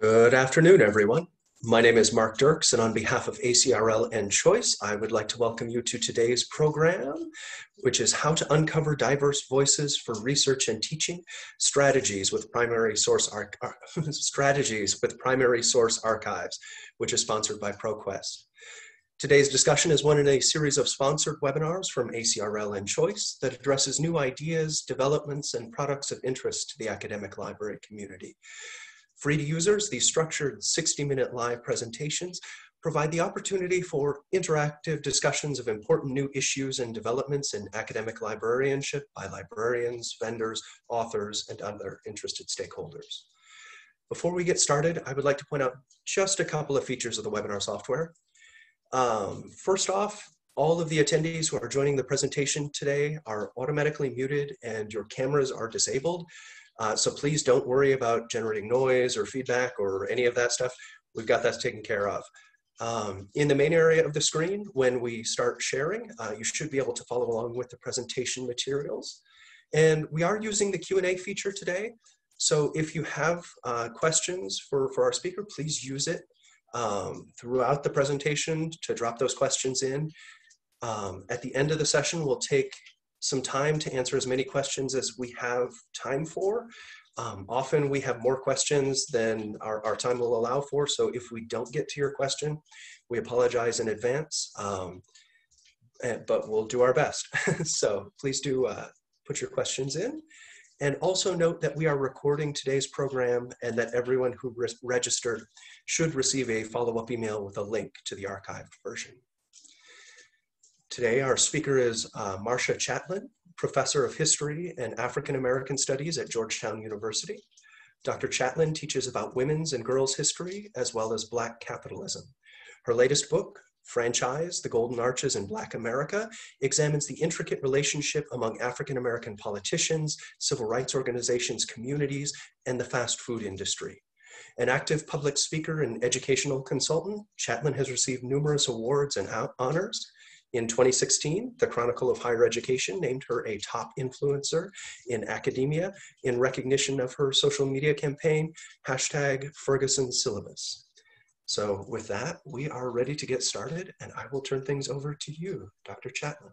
Good afternoon, everyone. My name is Mark Dirks, and on behalf of ACRL and Choice, I would like to welcome you to today's program, which is How to Uncover Diverse Voices for Research and Teaching Strategies with Primary Source Strategies with Primary Source Archives, which is sponsored by ProQuest. Today's discussion is one in a series of sponsored webinars from ACRL and Choice that addresses new ideas, developments, and products of interest to the academic library community. Free to users, these structured 60-minute live presentations provide the opportunity for interactive discussions of important new issues and developments in academic librarianship by librarians, vendors, authors, and other interested stakeholders. Before we get started, I would like to point out just a couple of features of the webinar software. Um, first off, all of the attendees who are joining the presentation today are automatically muted and your cameras are disabled. Uh, so please don't worry about generating noise or feedback or any of that stuff. We've got that taken care of. Um, in the main area of the screen, when we start sharing, uh, you should be able to follow along with the presentation materials. And we are using the Q&A feature today. So if you have uh, questions for, for our speaker, please use it um, throughout the presentation to drop those questions in. Um, at the end of the session, we'll take some time to answer as many questions as we have time for. Um, often we have more questions than our, our time will allow for, so if we don't get to your question, we apologize in advance, um, and, but we'll do our best. so please do uh, put your questions in. And also note that we are recording today's program and that everyone who re registered should receive a follow-up email with a link to the archived version. Today, our speaker is uh, Marcia Chatelain, Professor of History and African American Studies at Georgetown University. Dr. Chatelain teaches about women's and girls' history as well as Black capitalism. Her latest book, Franchise, The Golden Arches in Black America, examines the intricate relationship among African American politicians, civil rights organizations, communities, and the fast food industry. An active public speaker and educational consultant, Chatelain has received numerous awards and honors, in 2016, the Chronicle of Higher Education named her a top influencer in academia in recognition of her social media campaign, hashtag Ferguson Syllabus. So with that, we are ready to get started and I will turn things over to you, Dr. Chatelain.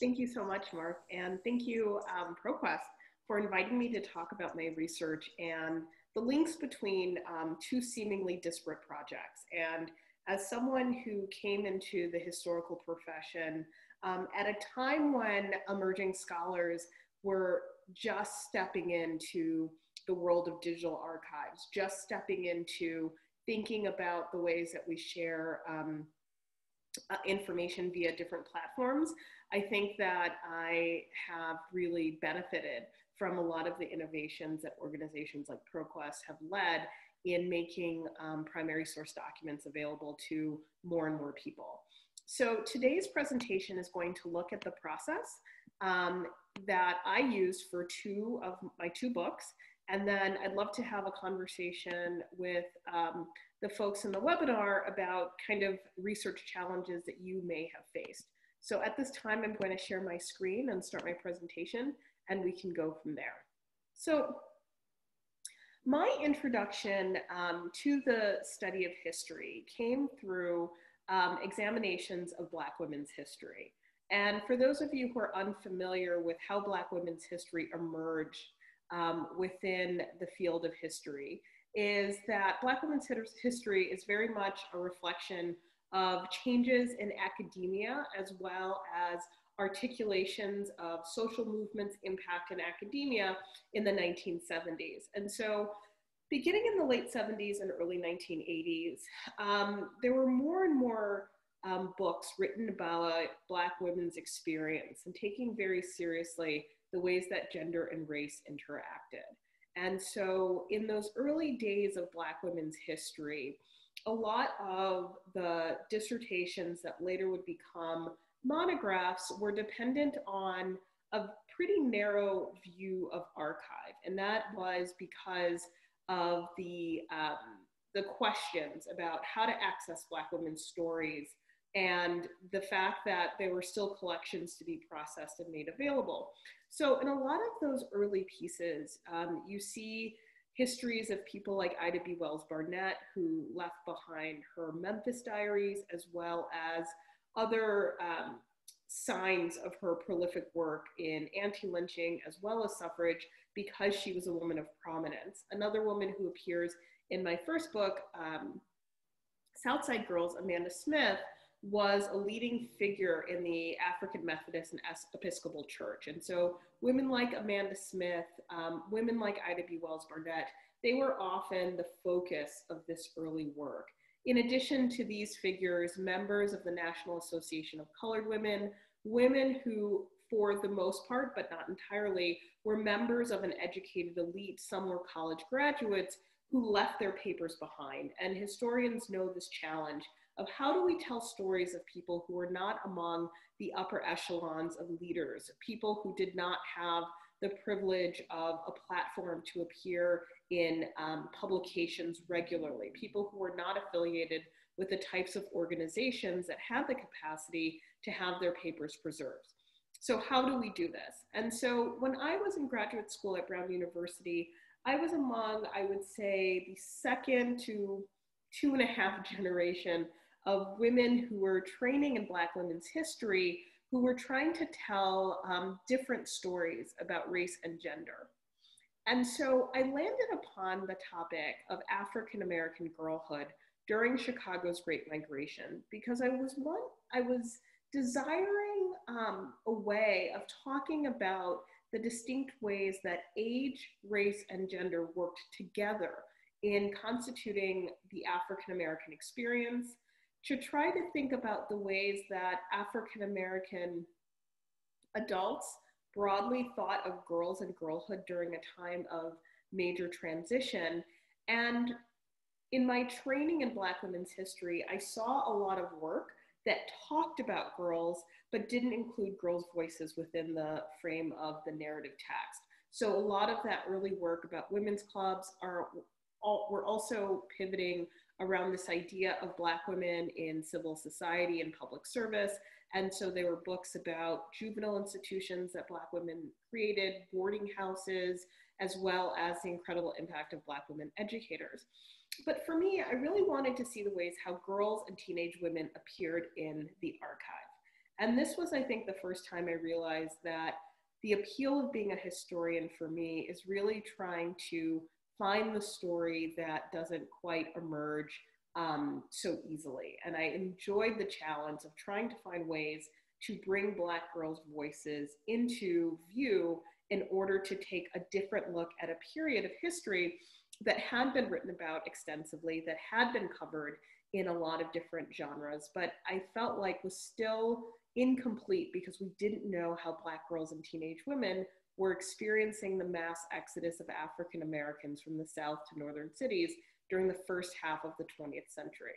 Thank you so much, Mark. And thank you, um, ProQuest, for inviting me to talk about my research and the links between um, two seemingly disparate projects. And as someone who came into the historical profession um, at a time when emerging scholars were just stepping into the world of digital archives, just stepping into thinking about the ways that we share um, uh, information via different platforms, I think that I have really benefited from a lot of the innovations that organizations like ProQuest have led in making um, primary source documents available to more and more people. So today's presentation is going to look at the process um, that I used for two of my two books. And then I'd love to have a conversation with um, the folks in the webinar about kind of research challenges that you may have faced. So at this time, I'm going to share my screen and start my presentation and we can go from there. So my introduction um, to the study of history came through um, examinations of Black women's history. And for those of you who are unfamiliar with how Black women's history emerged um, within the field of history, is that Black women's history is very much a reflection of changes in academia as well as articulations of social movements impact in academia in the 1970s. And so beginning in the late 70s and early 1980s, um, there were more and more um, books written about Black women's experience and taking very seriously the ways that gender and race interacted. And so, in those early days of Black women's history, a lot of the dissertations that later would become monographs were dependent on a pretty narrow view of archive. And that was because of the, um, the questions about how to access Black women's stories and the fact that there were still collections to be processed and made available. So in a lot of those early pieces, um, you see histories of people like Ida B. Wells Barnett, who left behind her Memphis diaries, as well as other um, signs of her prolific work in anti lynching as well as suffrage because she was a woman of prominence. Another woman who appears in my first book, um, Southside Girls, Amanda Smith, was a leading figure in the African Methodist and Episcopal Church. And so women like Amanda Smith, um, women like Ida B. Wells Barnett, they were often the focus of this early work. In addition to these figures, members of the National Association of Colored Women, women who, for the most part, but not entirely, were members of an educated elite, some were college graduates who left their papers behind. And historians know this challenge of how do we tell stories of people who are not among the upper echelons of leaders, people who did not have the privilege of a platform to appear in um, publications regularly, people who were not affiliated with the types of organizations that have the capacity to have their papers preserved. So how do we do this? And so when I was in graduate school at Brown University, I was among, I would say, the second to two and a half generation of women who were training in Black women's history who were trying to tell um, different stories about race and gender. And so I landed upon the topic of African American girlhood during Chicago's Great Migration because I was one, I was desiring um, a way of talking about the distinct ways that age, race, and gender worked together in constituting the African American experience, to try to think about the ways that African American adults broadly thought of girls and girlhood during a time of major transition. And in my training in Black women's history, I saw a lot of work that talked about girls but didn't include girls' voices within the frame of the narrative text. So a lot of that early work about women's clubs are all, we're also pivoting around this idea of Black women in civil society and public service. And so there were books about juvenile institutions that Black women created, boarding houses, as well as the incredible impact of Black women educators. But for me, I really wanted to see the ways how girls and teenage women appeared in the archive. And this was, I think, the first time I realized that the appeal of being a historian for me is really trying to find the story that doesn't quite emerge um, so easily. And I enjoyed the challenge of trying to find ways to bring Black girls' voices into view in order to take a different look at a period of history that had been written about extensively, that had been covered in a lot of different genres, but I felt like was still incomplete because we didn't know how Black girls and teenage women were experiencing the mass exodus of African Americans from the South to northern cities during the first half of the 20th century.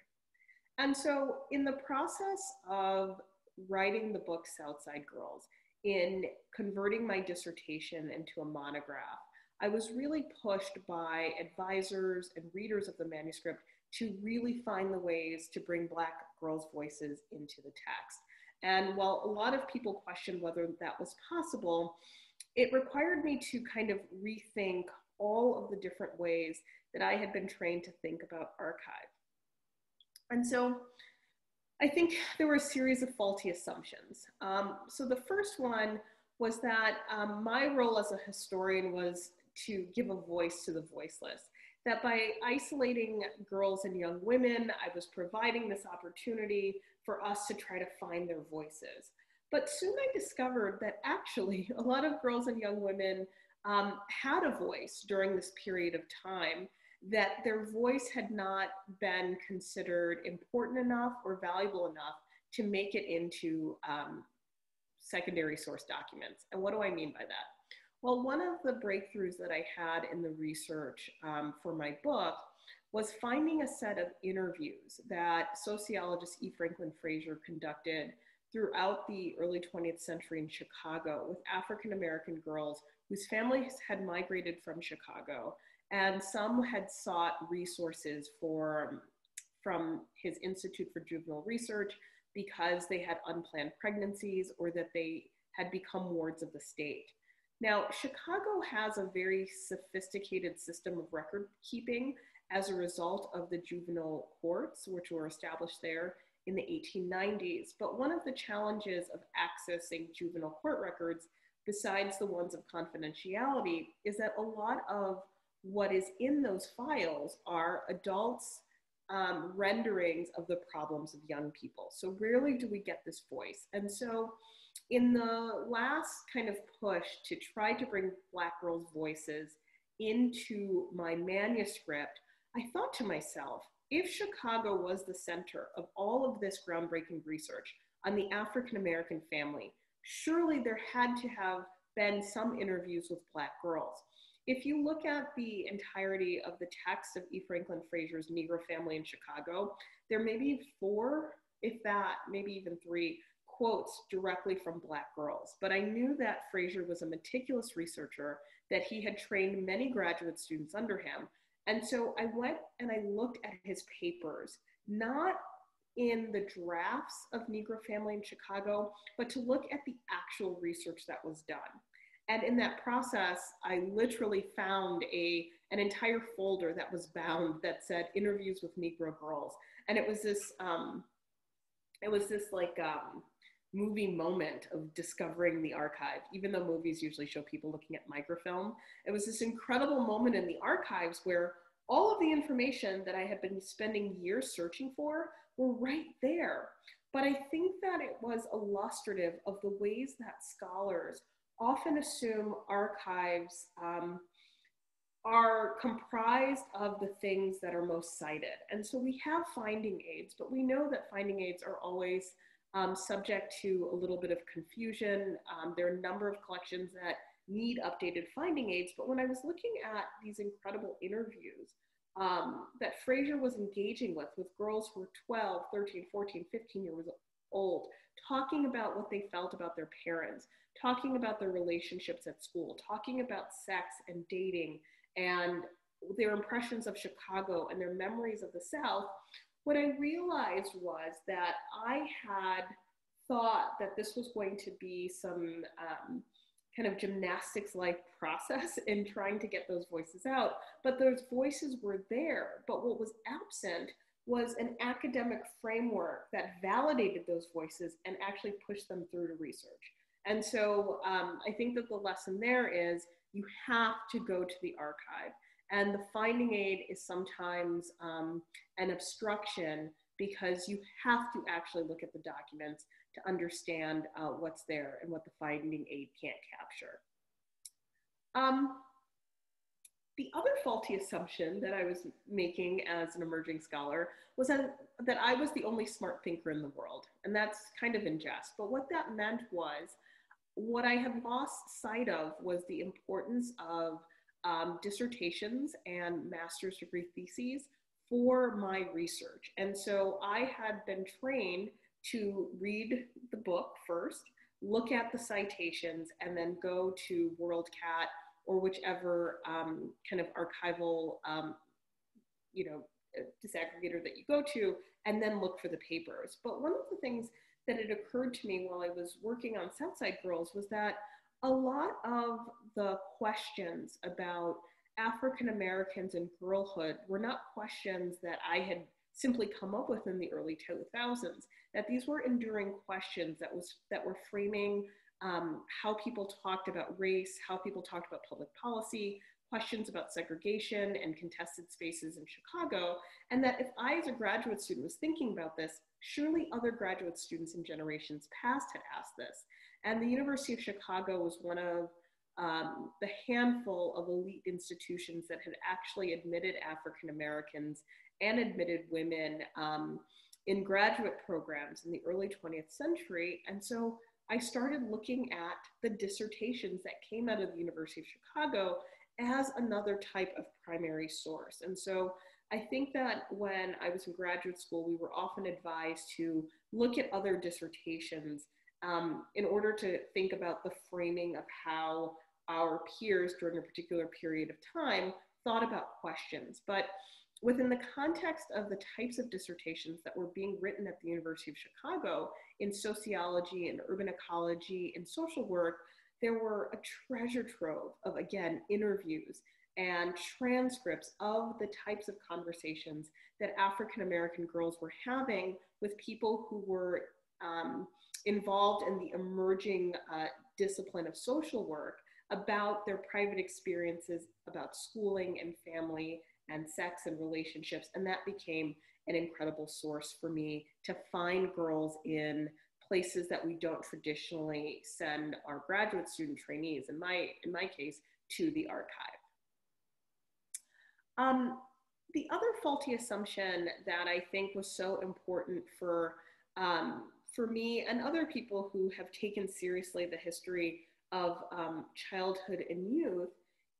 And so, in the process of writing the book Southside Girls, in converting my dissertation into a monograph, I was really pushed by advisors and readers of the manuscript to really find the ways to bring Black girls' voices into the text. And while a lot of people questioned whether that was possible, it required me to kind of rethink all of the different ways that I had been trained to think about archive. And so I think there were a series of faulty assumptions. Um, so the first one was that um, my role as a historian was to give a voice to the voiceless. That by isolating girls and young women, I was providing this opportunity for us to try to find their voices. But soon I discovered that actually a lot of girls and young women um, had a voice during this period of time, that their voice had not been considered important enough or valuable enough to make it into um, secondary source documents. And what do I mean by that? Well, one of the breakthroughs that I had in the research um, for my book was finding a set of interviews that sociologist E. Franklin Frazier conducted throughout the early 20th century in Chicago with African American girls whose families had migrated from Chicago, and some had sought resources for, from his Institute for Juvenile Research because they had unplanned pregnancies or that they had become wards of the state. Now, Chicago has a very sophisticated system of record keeping as a result of the juvenile courts, which were established there in the 1890s. But one of the challenges of accessing juvenile court records, besides the ones of confidentiality, is that a lot of what is in those files are adults' um, renderings of the problems of young people. So rarely do we get this voice. And so in the last kind of push to try to bring Black girls' voices into my manuscript, I thought to myself, if Chicago was the center of all of this groundbreaking research on the African American family, surely there had to have been some interviews with Black girls. If you look at the entirety of the text of E. Franklin Frazier's Negro Family in Chicago, there may be four, if that, maybe even three quotes directly from Black girls. But I knew that Frazier was a meticulous researcher, that he had trained many graduate students under him. And so I went and I looked at his papers, not in the drafts of Negro Family in Chicago, but to look at the actual research that was done. And in that process, I literally found a, an entire folder that was bound that said interviews with Negro girls. And it was this, um, it was this like um, movie moment of discovering the archive, even though movies usually show people looking at microfilm. It was this incredible moment in the archives where all of the information that I had been spending years searching for were right there. But I think that it was illustrative of the ways that scholars often assume archives um, are comprised of the things that are most cited. And so we have finding aids, but we know that finding aids are always um, subject to a little bit of confusion. Um, there are a number of collections that need updated finding aids, but when I was looking at these incredible interviews um, that Frazier was engaging with, with girls who were 12, 13, 14, 15 years old, talking about what they felt about their parents, talking about their relationships at school, talking about sex and dating and their impressions of Chicago and their memories of the South, what I realized was that I had thought that this was going to be some um, kind of gymnastics like process in trying to get those voices out, but those voices were there. But what was absent was an academic framework that validated those voices and actually pushed them through to research. And so um, I think that the lesson there is you have to go to the archive. And the finding aid is sometimes um, an obstruction because you have to actually look at the documents to understand uh, what's there and what the finding aid can't capture. Um, the other faulty assumption that I was making as an emerging scholar was that, that I was the only smart thinker in the world. And that's kind of in jest. But what that meant was what I had lost sight of was the importance of um, dissertations and master's degree theses for my research. And so I had been trained to read the book first, look at the citations, and then go to WorldCat or whichever um, kind of archival, um, you know, disaggregator that you go to, and then look for the papers. But one of the things that had occurred to me while I was working on Southside Girls was that a lot of the questions about African Americans and girlhood were not questions that I had simply come up with in the early 2000s. That these were enduring questions that was that were framing um, how people talked about race, how people talked about public policy, questions about segregation and contested spaces in Chicago, and that if I, as a graduate student, was thinking about this, surely other graduate students in generations past had asked this. And the University of Chicago was one of um, the handful of elite institutions that had actually admitted African Americans and admitted women um, in graduate programs in the early 20th century. And so I started looking at the dissertations that came out of the University of Chicago as another type of primary source. And so I think that when I was in graduate school, we were often advised to look at other dissertations um, in order to think about the framing of how our peers during a particular period of time thought about questions. But within the context of the types of dissertations that were being written at the University of Chicago in sociology and urban ecology and social work, there were a treasure trove of, again, interviews and transcripts of the types of conversations that African American girls were having with people who were um, involved in the emerging uh, discipline of social work about their private experiences about schooling and family and sex and relationships. And that became an incredible source for me to find girls in places that we don't traditionally send our graduate student trainees, in my, in my case, to the archive. Um, the other faulty assumption that I think was so important for, um, for me and other people who have taken seriously the history of um, childhood and youth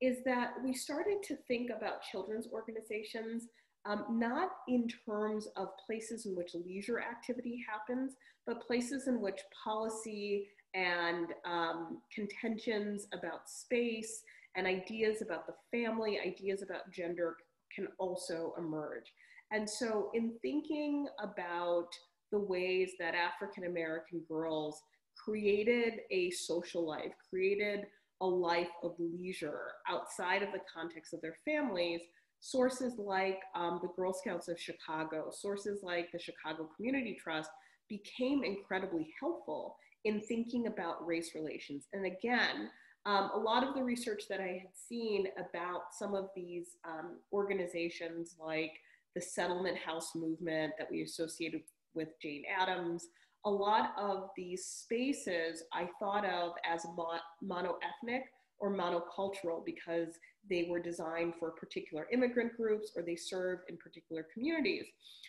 is that we started to think about children's organizations um, not in terms of places in which leisure activity happens, but places in which policy and um, contentions about space and ideas about the family, ideas about gender can also emerge. And so, in thinking about the ways that African American girls created a social life, created a life of leisure outside of the context of their families, sources like um, the Girl Scouts of Chicago, sources like the Chicago Community Trust became incredibly helpful in thinking about race relations. And again, um, a lot of the research that I had seen about some of these um, organizations like the settlement house movement that we associated with Jane Addams, a lot of these spaces I thought of as mo- monoethnic or monocultural because they were designed for particular immigrant groups or they served in particular communities.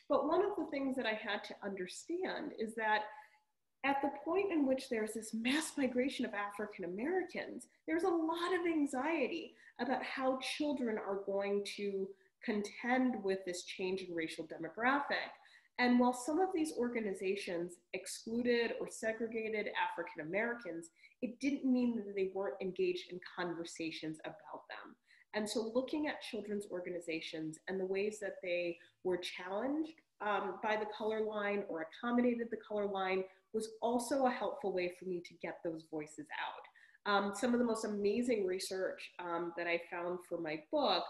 But one of the things that I had to understand is that at the point in which there's this mass migration of African Americans, there's a lot of anxiety about how children are going to contend with this change in racial demographic. And while some of these organizations excluded or segregated African Americans, it didn't mean that they weren't engaged in conversations about them. And so, looking at children's organizations and the ways that they were challenged um, by the color line or accommodated the color line was also a helpful way for me to get those voices out. Um, some of the most amazing research um, that I found for my book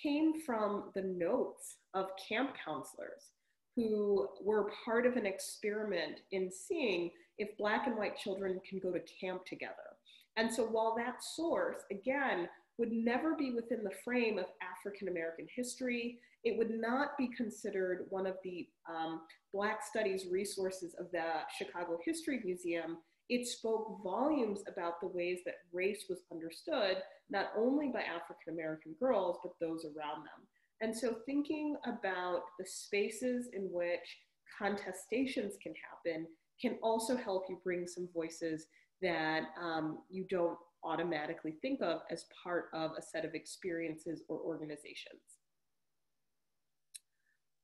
came from the notes of camp counselors who were part of an experiment in seeing if Black and white children can go to camp together. And so while that source, again, would never be within the frame of African American history, it would not be considered one of the um, Black studies resources of the Chicago History Museum, it spoke volumes about the ways that race was understood, not only by African American girls, but those around them. And so thinking about the spaces in which contestations can happen can also help you bring some voices that um, you don't automatically think of as part of a set of experiences or organizations.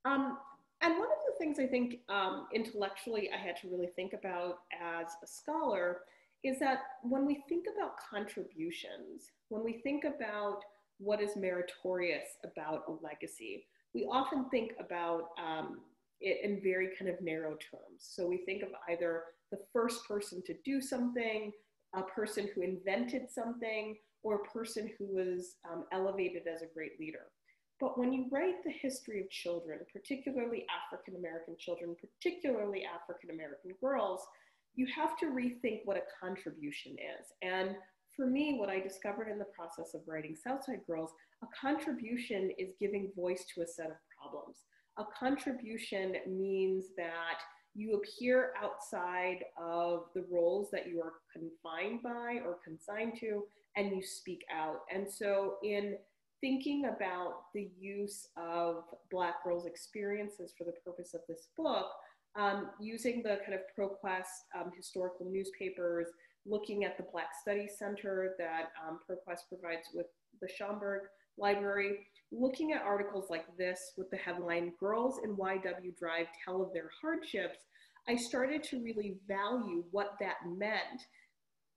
Um, and one of the things I think um, intellectually I had to really think about as a scholar is that when we think about contributions, when we think about what is meritorious about a legacy. We often think about um, it in very kind of narrow terms. So we think of either the first person to do something, a person who invented something, or a person who was um, elevated as a great leader. But when you write the history of children, particularly African American children, particularly African American girls, you have to rethink what a contribution is. And for me, what I discovered in the process of writing Southside Girls, a contribution is giving voice to a set of problems. A contribution means that you appear outside of the roles that you are confined by or consigned to, and you speak out. And so, in thinking about the use of Black girls' experiences for the purpose of this book, um, using the kind of ProQuest um, historical newspapers, looking at the Black Studies Center that um, ProQuest provides with the Schomburg Library, looking at articles like this with the headline, Girls in YW Drive Tell of Their Hardships, I started to really value what that meant.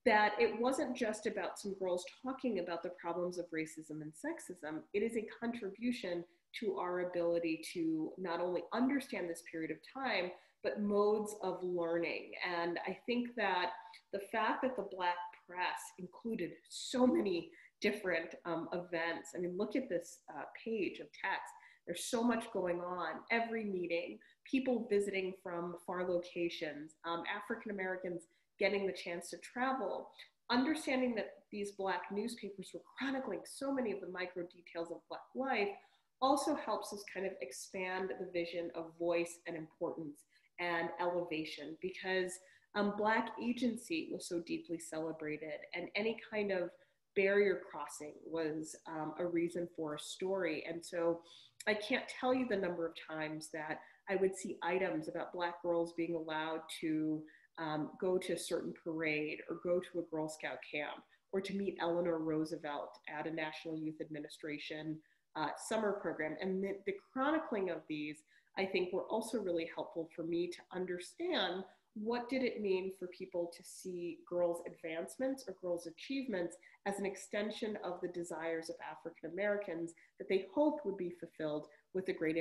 That it wasn't just about some girls talking about the problems of racism and sexism, it is a contribution to our ability to not only understand this period of time, but modes of learning. And I think that the fact that the Black press included so many different um, events. I mean, look at this uh, page of text. There's so much going on. Every meeting, people visiting from far locations, um, African Americans getting the chance to travel, understanding that these Black newspapers were chronicling so many of the micro details of Black life also helps us kind of expand the vision of voice and importance and elevation because um, Black agency was so deeply celebrated, and any kind of barrier crossing was um, a reason for a story. And so I can't tell you the number of times that I would see items about Black girls being allowed to um, go to a certain parade or go to a Girl Scout camp or to meet Eleanor Roosevelt at a National Youth Administration uh, summer program. And the, the chronicling of these, I think, were also really helpful for me to understand what did it mean for people to see girls' advancements or girls' achievements as an extension of the desires of African Americans that they hoped would be fulfilled with the great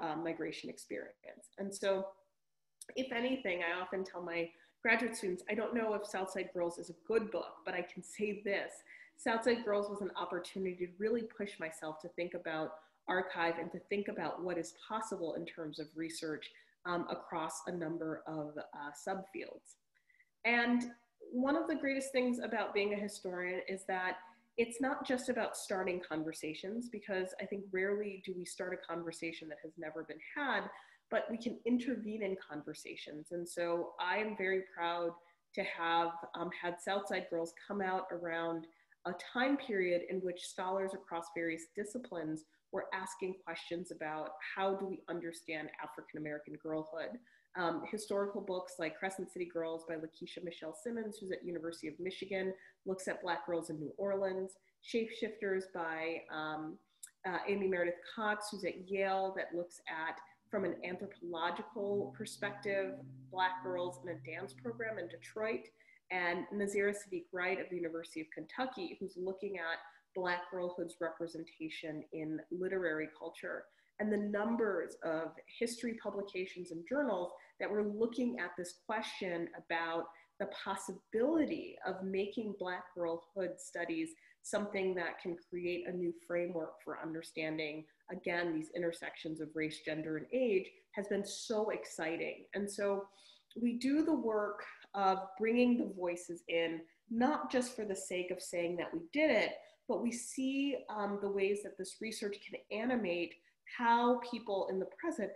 uh, migration experience. And so, if anything, I often tell my graduate students, I don't know if Southside Girls is a good book, but I can say this Southside Girls was an opportunity to really push myself to think about archive and to think about what is possible in terms of research um, across a number of uh, subfields. And one of the greatest things about being a historian is that it's not just about starting conversations, because I think rarely do we start a conversation that has never been had, but we can intervene in conversations. And so I am very proud to have um, had Southside Girls come out around a time period in which scholars across various disciplines were asking questions about how do we understand African American girlhood. Um, historical books like Crescent City Girls by LaKisha Michelle Simmons, who's at University of Michigan, looks at Black girls in New Orleans. Shapeshifters by um, uh, Aimee Meredith Cox, who's at Yale, that looks at from an anthropological perspective, Black girls in a dance program in Detroit and Nazera Sadiq Wright of the University of Kentucky, who's looking at Black girlhood's representation in literary culture. And the numbers of history publications and journals that were looking at this question about the possibility of making Black girlhood studies something that can create a new framework for understanding, again, these intersections of race, gender, and age has been so exciting. And so we do the work of bringing the voices in, not just for the sake of saying that we did it, but we see um, the ways that this research can animate how people in the present,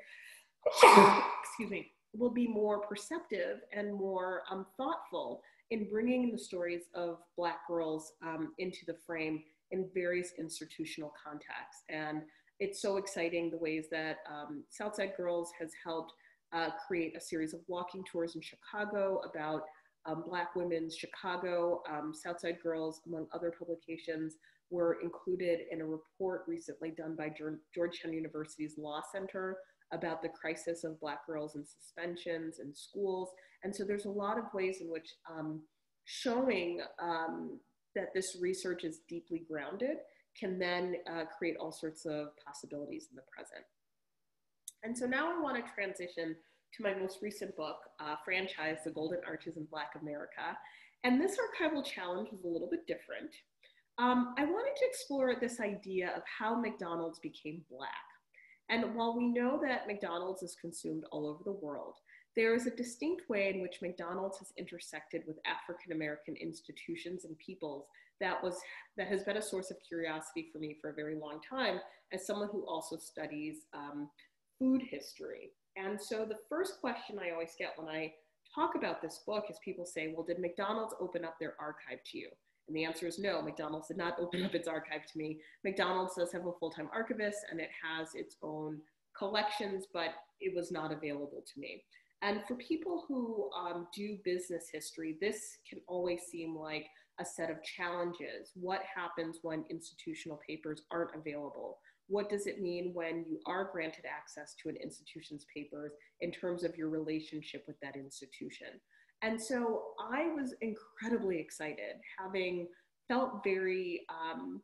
excuse me, will be more perceptive and more um, thoughtful in bringing the stories of Black girls um, into the frame in various institutional contexts. And it's so exciting the ways that um, Southside Girls has helped uh, create a series of walking tours in Chicago about um, Black women's Chicago. Um, Southside Girls, among other publications, were included in a report recently done by Georgetown University's Law Center about the crisis of Black girls in suspensions in schools. And so there's a lot of ways in which um, showing um, that this research is deeply grounded can then uh, create all sorts of possibilities in the present. And so now I want to transition to my most recent book, uh, Franchise, The Golden Arches in Black America. And this archival challenge was a little bit different. Um, I wanted to explore this idea of how McDonald's became Black. And while we know that McDonald's is consumed all over the world, there is a distinct way in which McDonald's has intersected with African American institutions and peoples that was that has been a source of curiosity for me for a very long time as someone who also studies um, food history. And so the first question I always get when I talk about this book is people say, well, did McDonald's open up their archive to you? And the answer is no, McDonald's did not open up its archive to me. McDonald's does have a full-time archivist and it has its own collections, but it was not available to me. And for people who um, do business history, this can always seem like a set of challenges. What happens when institutional papers aren't available? What does it mean when you are granted access to an institution's papers in terms of your relationship with that institution? And so I was incredibly excited, having felt very, um,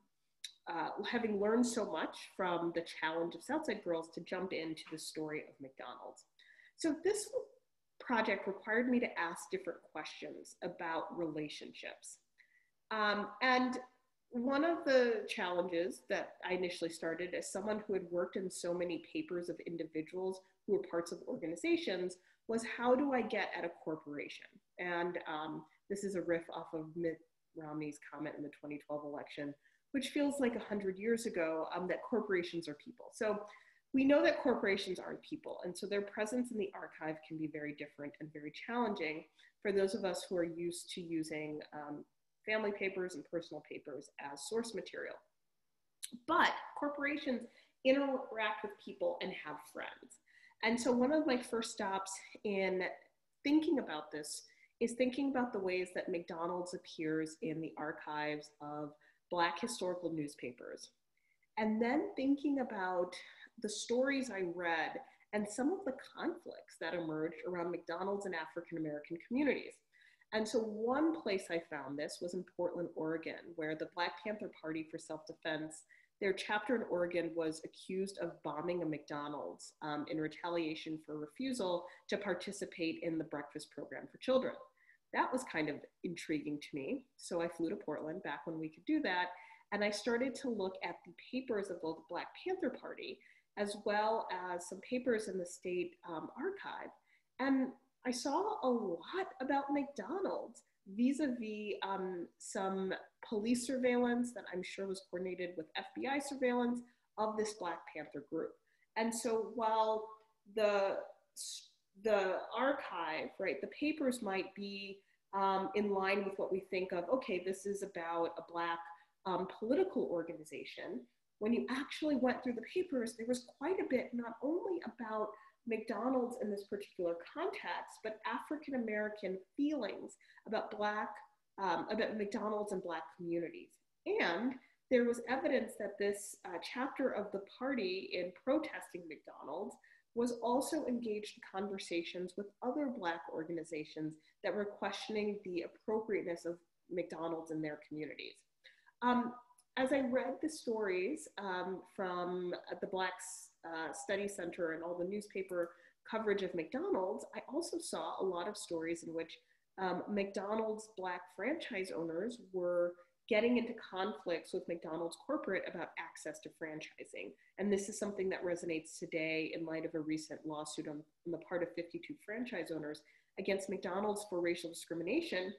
uh, having learned so much from the challenge of Southside Girls to jump into the story of McDonald's. So this project required me to ask different questions about relationships. Um, and one of the challenges that I initially started as someone who had worked in so many papers of individuals who were parts of organizations was how do I get at a corporation? And um, this is a riff off of Mitt Romney's comment in the 2012 election, which feels like 100 years ago um, that corporations are people. So we know that corporations aren't people, and so their presence in the archive can be very different and very challenging for those of us who are used to using um, family papers and personal papers as source material. But corporations interact with people and have friends. And so one of my first stops in thinking about this is thinking about the ways that McDonald's appears in the archives of Black historical newspapers. And then thinking about the stories I read and some of the conflicts that emerged around McDonald's and African American communities. And so, one place I found this was in Portland, Oregon, where the Black Panther Party for Self Defense, their chapter in Oregon was accused of bombing a McDonald's um, in retaliation for refusal to participate in the breakfast program for children. That was kind of intriguing to me. So, I flew to Portland back when we could do that. And I started to look at the papers of both the Black Panther Party as well as some papers in the state um, archive. And I saw a lot about McDonald's vis-a-vis um, some police surveillance that I'm sure was coordinated with FBI surveillance of this Black Panther group. And so while the the archive, right, the papers might be um, in line with what we think of, okay, this is about a Black um, political organization. When you actually went through the papers, there was quite a bit not only about McDonald's in this particular context, but African American feelings about Black, um, about McDonald's and Black communities. And there was evidence that this uh, chapter of the party in protesting McDonald's was also engaged in conversations with other Black organizations that were questioning the appropriateness of McDonald's in their communities. Um, as I read the stories um, from the Black uh, Study Center and all the newspaper coverage of McDonald's, I also saw a lot of stories in which um, McDonald's Black franchise owners were getting into conflicts with McDonald's corporate about access to franchising. And this is something that resonates today in light of a recent lawsuit on, on the part of 52 franchise owners against McDonald's for racial discrimination.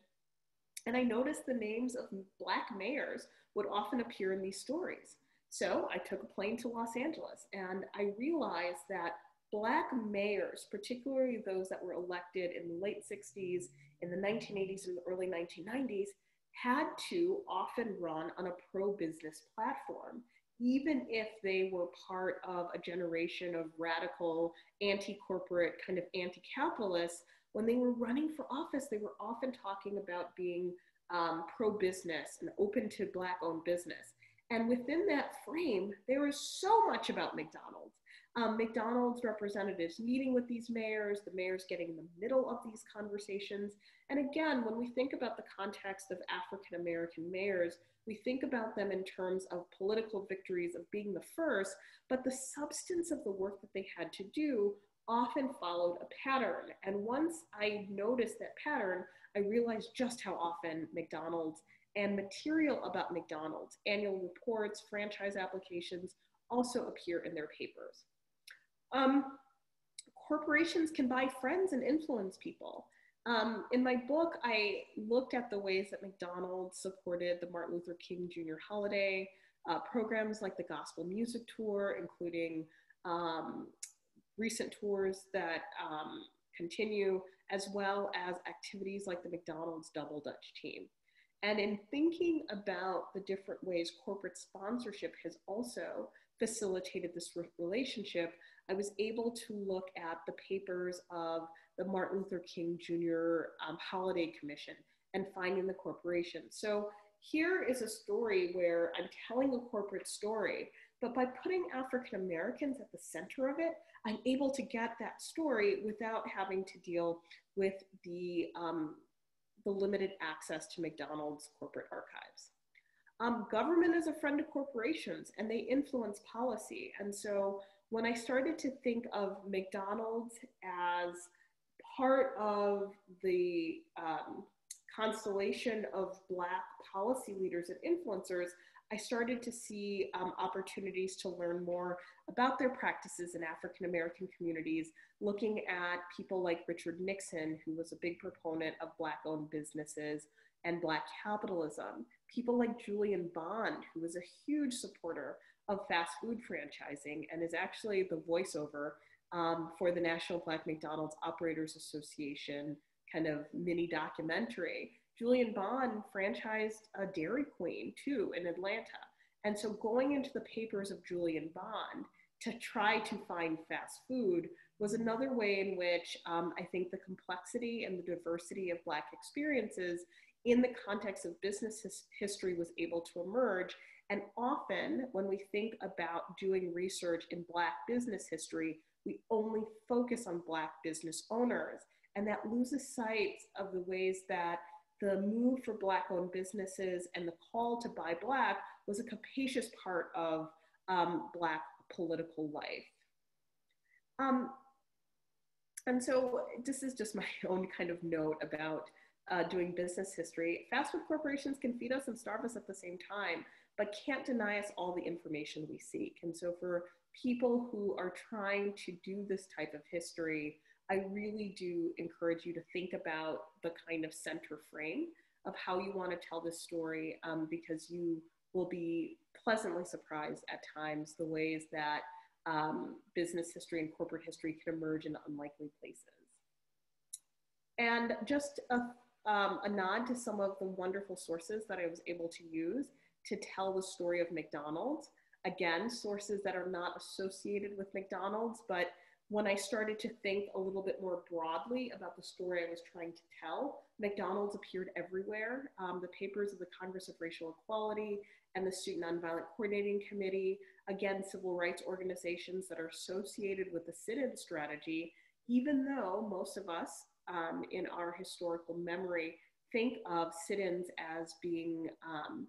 And I noticed the names of Black mayors would often appear in these stories. So I took a plane to Los Angeles and I realized that Black mayors, particularly those that were elected in the late 60s, in the 1980s, and the early 1990s, had to often run on a pro business platform, even if they were part of a generation of radical, anti corporate, kind of anti capitalists. When they were running for office, they were often talking about being um, pro business and open to Black owned business. And within that frame, there is so much about McDonald's. Um, McDonald's representatives meeting with these mayors, the mayors getting in the middle of these conversations. And again, when we think about the context of African American mayors, we think about them in terms of political victories, of being the first, but the substance of the work that they had to do often followed a pattern. And once I noticed that pattern, I realized just how often McDonald's and material about McDonald's, annual reports, franchise applications also appear in their papers. Um, corporations can buy friends and influence people. Um, in my book, I looked at the ways that McDonald's supported the Martin Luther King Jr. holiday, uh, programs like the Gospel Music Tour, including um, recent tours that um, continue, as well as activities like the McDonald's Double Dutch team. And in thinking about the different ways corporate sponsorship has also facilitated this re- relationship, I was able to look at the papers of the Martin Luther King Jr. Um, Holiday Commission and finding the corporation. So here is a story where I'm telling a corporate story, but by putting African Americans at the center of it, I'm able to get that story without having to deal with the um, the limited access to McDonald's corporate archives. Um, government is a friend of corporations and they influence policy. And so when I started to think of McDonald's as part of the um, constellation of Black policy leaders and influencers, I started to see um, opportunities to learn more about their practices in African American communities, looking at people like Richard Nixon, who was a big proponent of Black owned businesses and Black capitalism, people like Julian Bond, who was a huge supporter of fast food franchising and is actually the voiceover um, for the National Black McDonald's Operators Association kind of mini documentary. Julian Bond franchised a Dairy Queen too in Atlanta. And so going into the papers of Julian Bond to try to find fast food was another way in which um, I think the complexity and the diversity of Black experiences in the context of business his history was able to emerge. And often, when we think about doing research in Black business history, we only focus on Black business owners. And that loses sight of the ways that the move for Black owned businesses and the call to buy Black was a capacious part of um, Black political life. Um, and so this is just my own kind of note about uh, doing business history. Fast food corporations can feed us and starve us at the same time, but can't deny us all the information we seek. And so for people who are trying to do this type of history, I really do encourage you to think about the kind of center frame of how you want to tell this story um, because you will be pleasantly surprised at times the ways that um, business history and corporate history can emerge in unlikely places. And just a, um, a nod to some of the wonderful sources that I was able to use to tell the story of McDonald's. Again, sources that are not associated with McDonald's, but when I started to think a little bit more broadly about the story I was trying to tell, McDonald's appeared everywhere. Um, the papers of the Congress of Racial Equality and the Student Nonviolent Coordinating Committee, again, civil rights organizations that are associated with the sit-in strategy, even though most of us um, in our historical memory think of sit-ins as being um,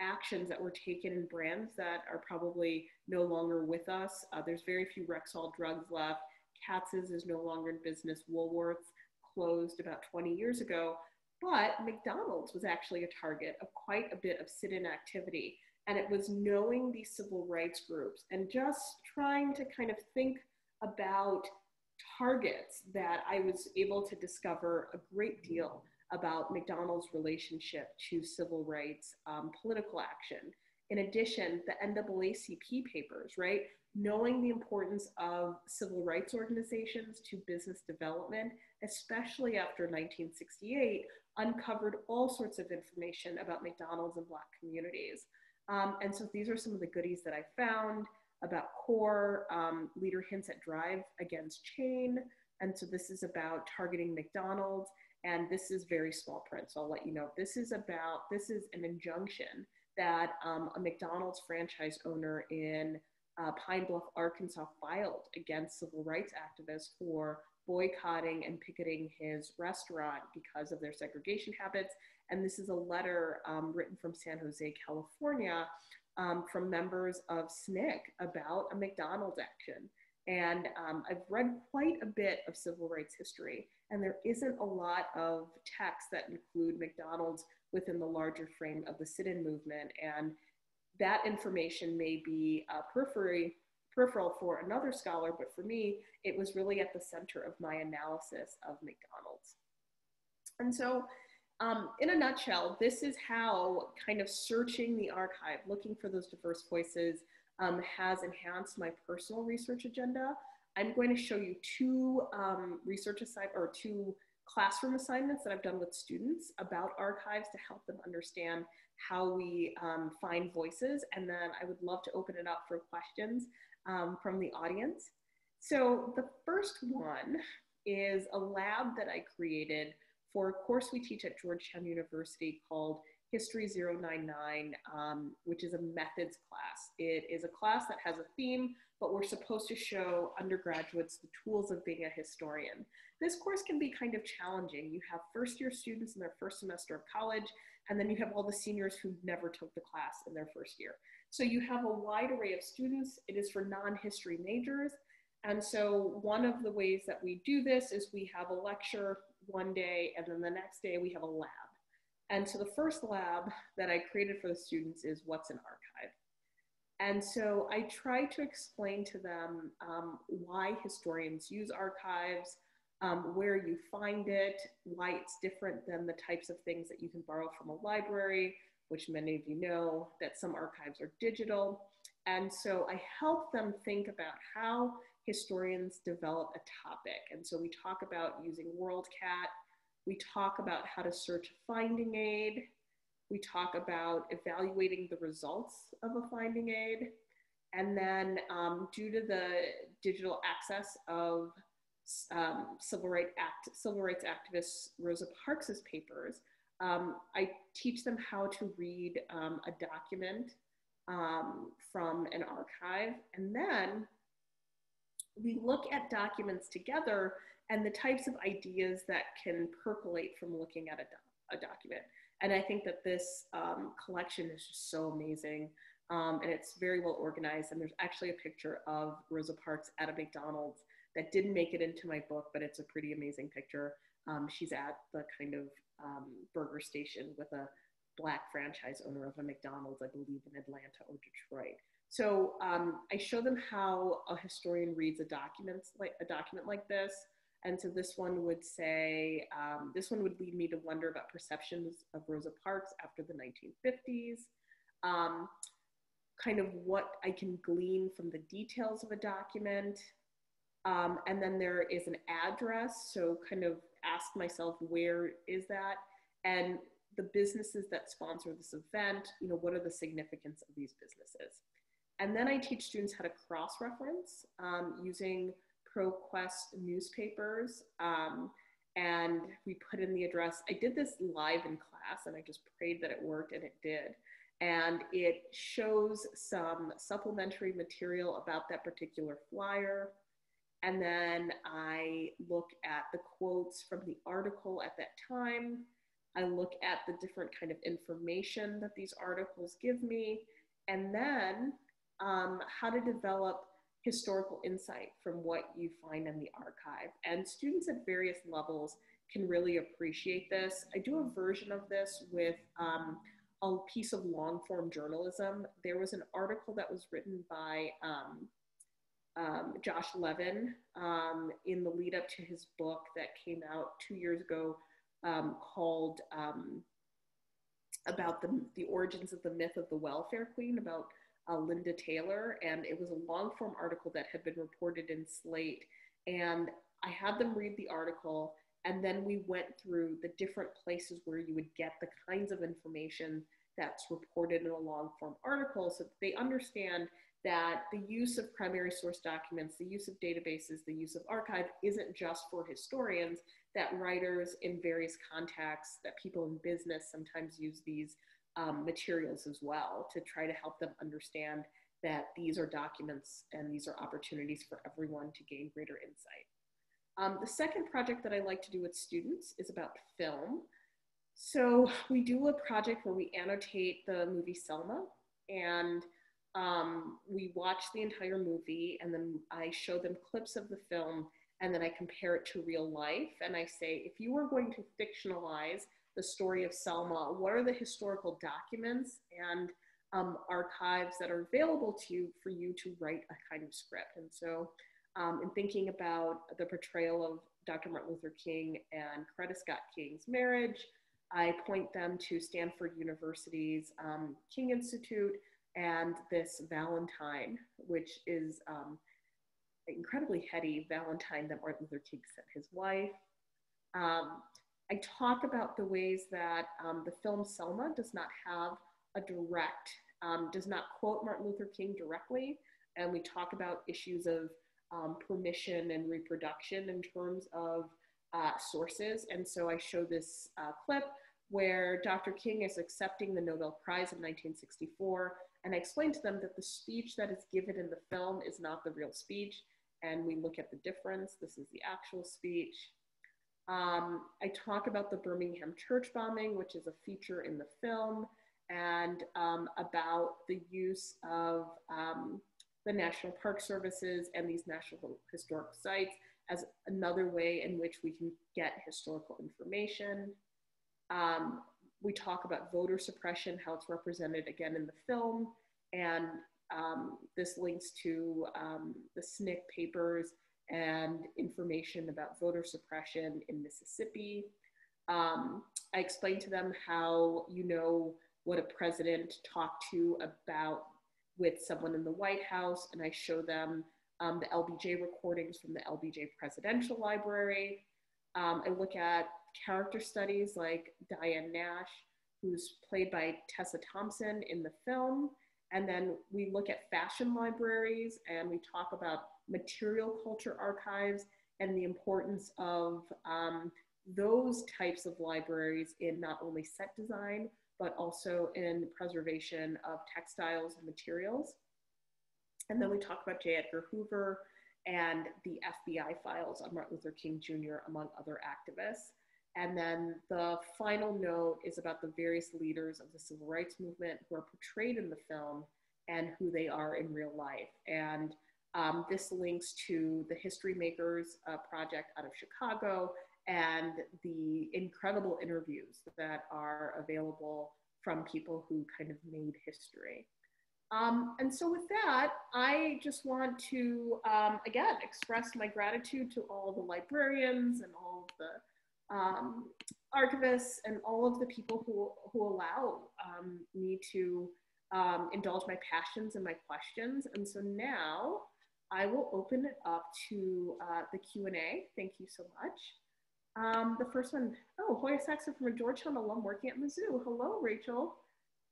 actions that were taken in brands that are probably no longer with us. Uh, there's very few Rexall drugs left. Katz's is no longer in business. Woolworths closed about 20 years ago. But McDonald's was actually a target of quite a bit of sit in activity. And it was knowing these civil rights groups and just trying to kind of think about targets that I was able to discover a great deal about McDonald's relationship to civil rights um, political action. In addition, the NAACP papers, right? Knowing the importance of civil rights organizations to business development, especially after 1968, uncovered all sorts of information about McDonald's and Black communities. Um, and so these are some of the goodies that I found about CORE. Um, leader hints at drive against chain. And so this is about targeting McDonald's and this is very small print, so I'll let you know. This is about, this is an injunction that um, a McDonald's franchise owner in uh, Pine Bluff, Arkansas filed against civil rights activists for boycotting and picketing his restaurant because of their segregation habits. And this is a letter um, written from San Jose, California, um, from members of SNCC about a McDonald's action. And um, I've read quite a bit of civil rights history, and there isn't a lot of texts that include McDonald's within the larger frame of the sit in movement. And that information may be uh, periphery, peripheral for another scholar, but for me, it was really at the center of my analysis of McDonald's. And so, um, in a nutshell, this is how kind of searching the archive, looking for those diverse voices, um, has enhanced my personal research agenda. I'm going to show you two um, research assign or two classroom assignments that I've done with students about archives to help them understand how we um, find voices. And then I would love to open it up for questions um, from the audience. So the first one is a lab that I created for a course we teach at Georgetown University called History 099, um, which is a methods class. It is a class that has a theme, but we're supposed to show undergraduates the tools of being a historian. This course can be kind of challenging. You have first year students in their first semester of college, and then you have all the seniors who never took the class in their first year. So you have a wide array of students. It is for non-history majors. And so one of the ways that we do this is we have a lecture one day, and then the next day we have a lab. And so the first lab that I created for the students is what's an archive. And so I try to explain to them um, why historians use archives, um, where you find it, why it's different than the types of things that you can borrow from a library, which many of you know that some archives are digital. And so I help them think about how historians develop a topic. And so we talk about using WorldCat, we talk about how to search finding aid, we talk about evaluating the results of a finding aid. And then um, due to the digital access of um, civil, act, civil rights activist Rosa Parks's papers, um, I teach them how to read um, a document um, from an archive. And then we look at documents together and the types of ideas that can percolate from looking at a, a document. And I think that this um, collection is just so amazing. Um, and it's very well organized. And there's actually a picture of Rosa Parks at a McDonald's that didn't make it into my book, but it's a pretty amazing picture. Um, she's at the kind of um, burger station with a black franchise owner of a McDonald's, I believe in Atlanta or Detroit. So um, I show them how a historian reads a document like a document like this. And so this one would say, um, this one would lead me to wonder about perceptions of Rosa Parks after the 1950s, um, kind of what I can glean from the details of a document. Um, and then there is an address, so kind of ask myself, where is that? And the businesses that sponsor this event, you know, what are the significance of these businesses? And then I teach students how to cross-reference um, using ProQuest newspapers. Um, and we put in the address. I did this live in class and I just prayed that it worked and it did. And it shows some supplementary material about that particular flyer. And then I look at the quotes from the article at that time. I look at the different kind of information that these articles give me. And then um, how to develop historical insight from what you find in the archive. And students at various levels can really appreciate this. I do a version of this with um, a piece of long form journalism. There was an article that was written by um, um, Josh Levin um, in the lead up to his book that came out two years ago um, called um, about the, the origins of the myth of the welfare queen, about uh, Linda Taylor, and it was a long form article that had been reported in Slate. And I had them read the article, and then we went through the different places where you would get the kinds of information that's reported in a long form article so that they understand that the use of primary source documents, the use of databases, the use of archive isn't just for historians, that writers in various contexts, that people in business sometimes use these um, materials as well to try to help them understand that these are documents and these are opportunities for everyone to gain greater insight. Um, the second project that I like to do with students is about film. So we do a project where we annotate the movie Selma and um, we watch the entire movie and then I show them clips of the film and then I compare it to real life and I say, if you were going to fictionalize the story of Selma? What are the historical documents and um, archives that are available to you for you to write a kind of script? And so, um, in thinking about the portrayal of Dr. Martin Luther King and Coretta Scott King's marriage, I point them to Stanford University's um, King Institute and this Valentine, which is um, incredibly heady Valentine that Martin Luther King sent his wife. Um, I talk about the ways that um, the film Selma does not have a direct, um, does not quote Martin Luther King directly. And we talk about issues of um, permission and reproduction in terms of uh, sources. And so I show this uh, clip where Dr. King is accepting the Nobel Prize in 1964. And I explain to them that the speech that is given in the film is not the real speech. And we look at the difference. This is the actual speech. Um, I talk about the Birmingham church bombing, which is a feature in the film, and um, about the use of um, the National Park Services and these National Historic Sites as another way in which we can get historical information. Um, we talk about voter suppression, how it's represented again in the film, and um, this links to um, the SNCC papers and information about voter suppression in Mississippi. Um, I explained to them how you know what a president talked to about with someone in the White House, and I show them um, the LBJ recordings from the LBJ Presidential Library. Um, I look at character studies like Diane Nash, who's played by Tessa Thompson in the film. And then we look at fashion libraries and we talk about material culture archives and the importance of um, those types of libraries in not only set design, but also in preservation of textiles and materials. And then we talk about J. Edgar Hoover and the FBI files on Martin Luther King Jr., among other activists. And then the final note is about the various leaders of the civil rights movement who are portrayed in the film and who they are in real life. And um, this links to the History Makers uh, project out of Chicago and the incredible interviews that are available from people who kind of made history. Um, and so with that, I just want to, um, again, express my gratitude to all the librarians and all the um, archivists and all of the people who, who allow um, me to um, indulge my passions and my questions. And so now I will open it up to uh, the Q&A. Thank you so much. Um, the first one, oh, Hoya Saxa from a Georgetown alum working at Mizzou. Hello, Rachel.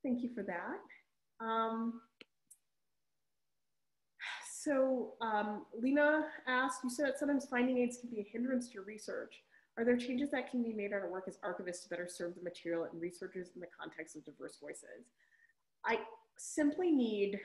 Thank you for that. Um, so um, Lena asked, you said that sometimes finding aids can be a hindrance to your research. Are there changes that can be made on our work as archivists to better serve the material and researchers in the context of diverse voices? I simply need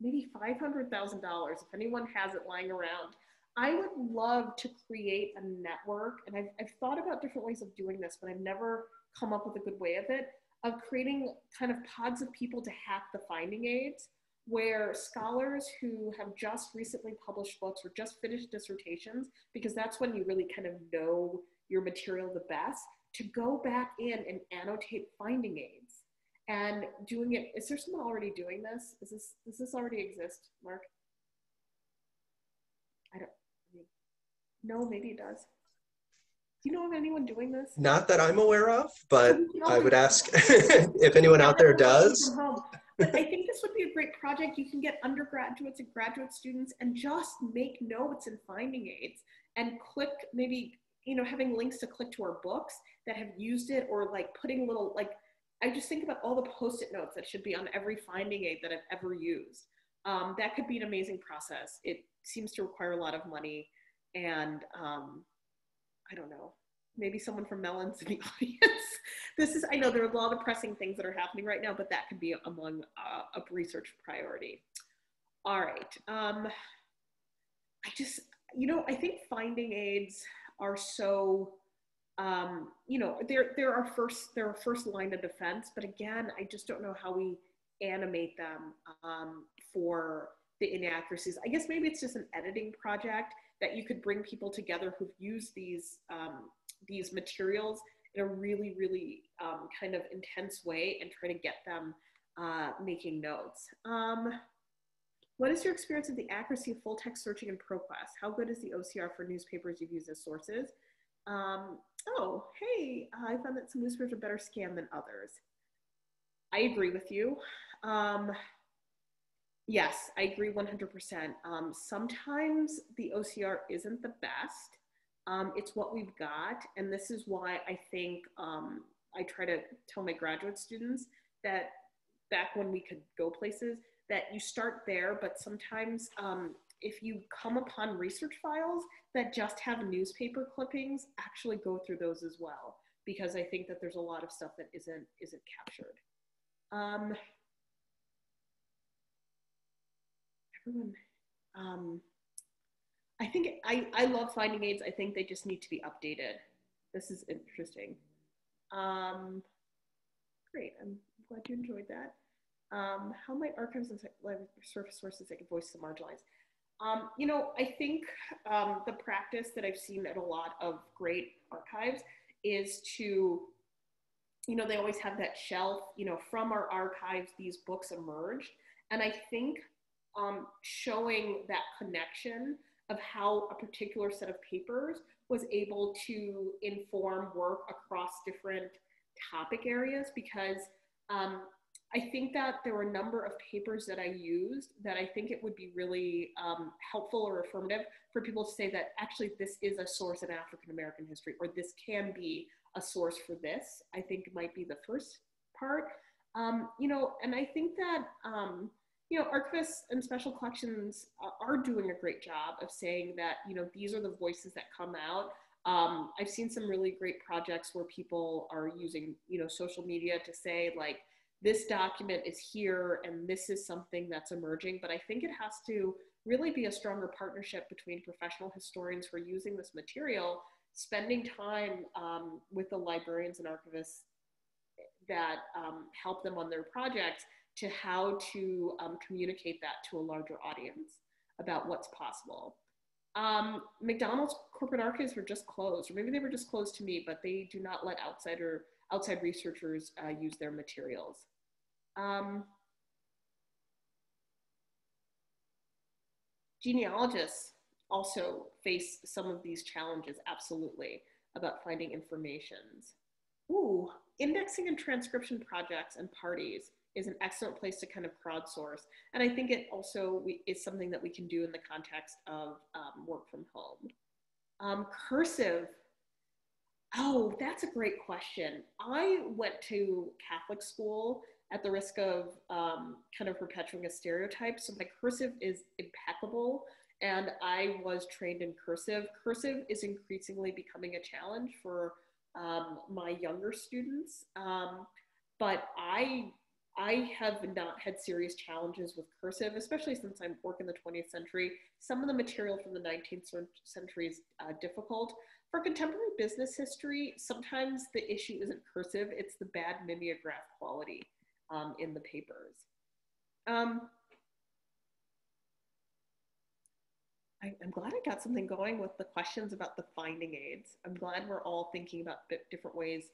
maybe $500,000 if anyone has it lying around. I would love to create a network, and I've, I've thought about different ways of doing this, but I've never come up with a good way of it, of creating kind of pods of people to hack the finding aids where scholars who have just recently published books or just finished dissertations, because that's when you really kind of know your material the best, to go back in and annotate finding aids and doing it. Is there someone already doing this? Is this does this already exist, Mark? I don't. No, maybe it does. Do you know of anyone doing this? Not that I'm aware of, but I would ask if anyone out there does. But I think this would be a great project. You can get undergraduates and graduate students and just make notes and finding aids and click maybe, you know, having links to click to our books that have used it or like putting little, like, I just think about all the post-it notes that should be on every finding aid that I've ever used. Um, that could be an amazing process. It seems to require a lot of money and um, I don't know, maybe someone from Mellon's in the audience. this is, I know there are a lot of pressing things that are happening right now, but that could be among uh, a research priority. All right. Um, I just, you know, I think finding aids are so, um, you know, they're, they're our first, they're our first line of defense, but again, I just don't know how we animate them um, for the inaccuracies. I guess maybe it's just an editing project that you could bring people together who've used these um, these materials in a really, really um, kind of intense way and try to get them uh, making notes. Um, what is your experience of the accuracy of full text searching in ProQuest? How good is the OCR for newspapers you've used as sources? Um, oh, hey, I found that some newspapers are better scanned than others. I agree with you. Um, yes, I agree 100%. Um, sometimes the OCR isn't the best. Um, it's what we've got. And this is why I think um, I try to tell my graduate students that back when we could go places, that you start there, but sometimes um, if you come upon research files that just have newspaper clippings, actually go through those as well, because I think that there's a lot of stuff that isn't, isn't captured. Um, everyone, um, I think I, I love finding aids. I think they just need to be updated. This is interesting. Um, great, I'm glad you enjoyed that. Um, how might archives and surface sources a voice to marginalize? Um, you know, I think um, the practice that I've seen at a lot of great archives is to, you know, they always have that shelf, you know, from our archives, these books emerged. And I think um, showing that connection of how a particular set of papers was able to inform work across different topic areas because um, I think that there were a number of papers that I used that I think it would be really um, helpful or affirmative for people to say that actually this is a source in African American history or this can be a source for this. I think might be the first part. Um, you know, and I think that um, you know, archivists and special collections are doing a great job of saying that, you know, these are the voices that come out. Um, I've seen some really great projects where people are using, you know, social media to say like, this document is here and this is something that's emerging. But I think it has to really be a stronger partnership between professional historians who are using this material, spending time um, with the librarians and archivists that um, help them on their projects to how to um, communicate that to a larger audience about what's possible. Um, McDonald's corporate archives were just closed, or maybe they were just closed to me, but they do not let outsider outside researchers uh, use their materials. Um, genealogists also face some of these challenges, absolutely, about finding informations. Ooh, indexing and transcription projects and parties is an excellent place to kind of crowdsource. And I think it also we, is something that we can do in the context of um, work from home. Um, cursive. Oh, that's a great question. I went to Catholic school at the risk of um, kind of perpetuating a stereotype. So my cursive is impeccable and I was trained in cursive. Cursive is increasingly becoming a challenge for um, my younger students. Um, but I I have not had serious challenges with cursive, especially since I work in the 20th century. Some of the material from the 19th century is uh, difficult. For contemporary business history, sometimes the issue isn't cursive, it's the bad mimeograph quality um, in the papers. Um, I, am glad I got something going with the questions about the finding aids. I'm glad we're all thinking about different ways